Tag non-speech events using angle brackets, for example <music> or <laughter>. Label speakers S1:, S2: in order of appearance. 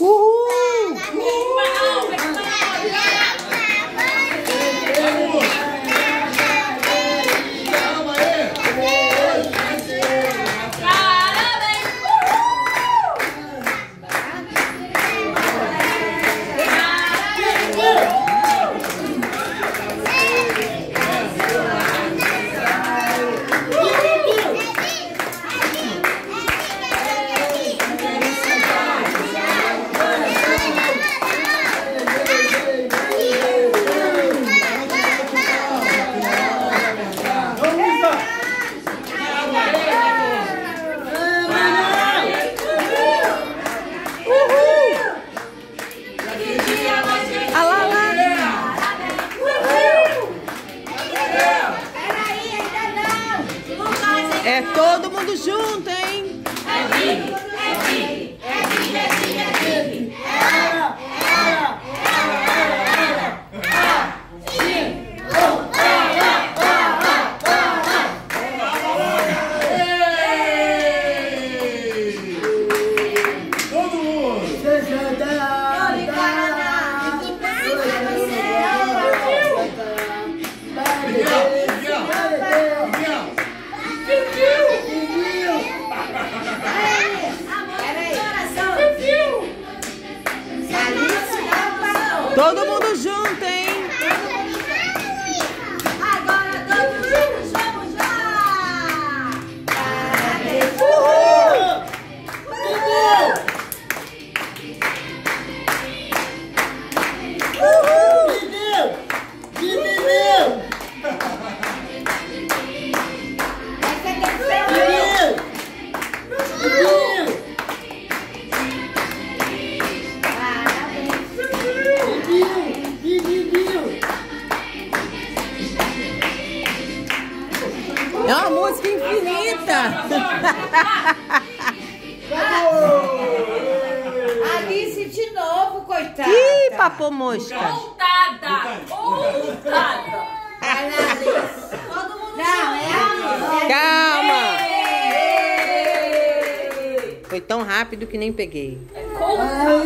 S1: Woo! É todo mundo junto, hein?
S2: Ei! Todo mundo
S1: junto, É uma música infinita. <laughs>
S3: Alice de novo, coitada.
S1: Ih, papo mosca.
S4: Voltada! Voltada!
S3: Vai lá, Alice.
S4: Todo mundo
S3: Não, é a
S1: Calma. Foi tão rápido que nem peguei.
S4: Conta!